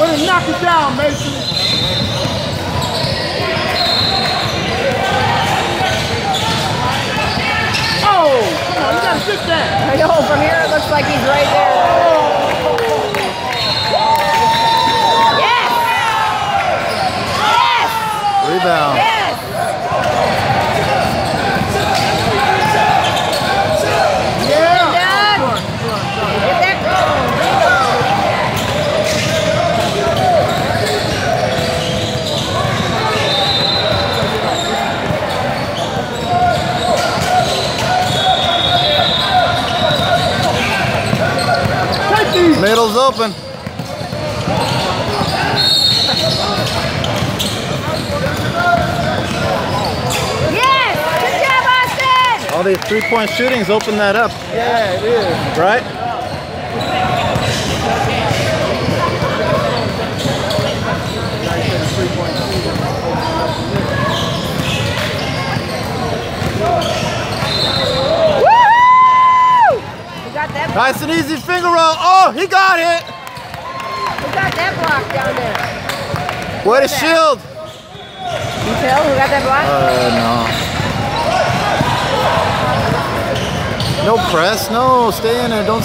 Way to knock it down, Mason. Oh, come on, you gotta fix that. I know. from here it looks like he's right there. Middle's open. Yes! Good job, Austin! All these three-point shootings open that up, Yeah, it is. right? Woohoo! We got that. Nice and easy finger roll. Oh, he got it. We got that block down there. What a shield. You tell who got that block? Uh, no. No press. No, stay in there. Don't.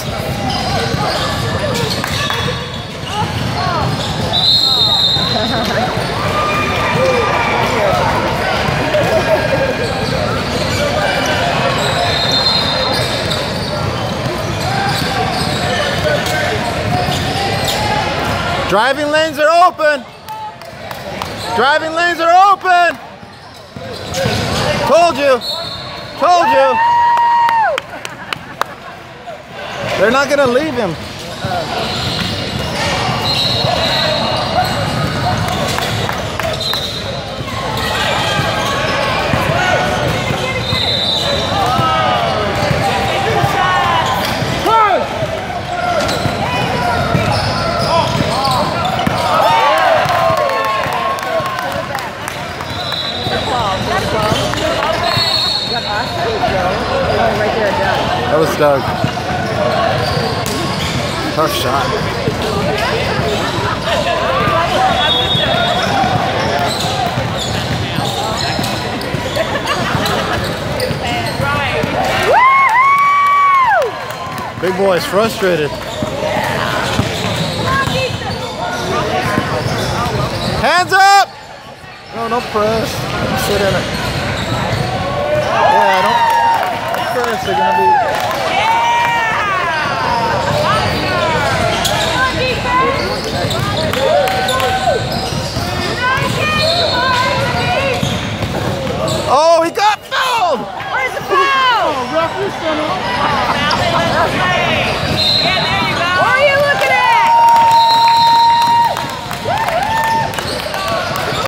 Driving lanes are open. Driving lanes are open. Told you. Told you. They're not gonna leave him. That was Doug. Tough shot. Big boy is frustrated. Hands up! No, no press. Sit in it. Yeah, don't press. They're gonna be.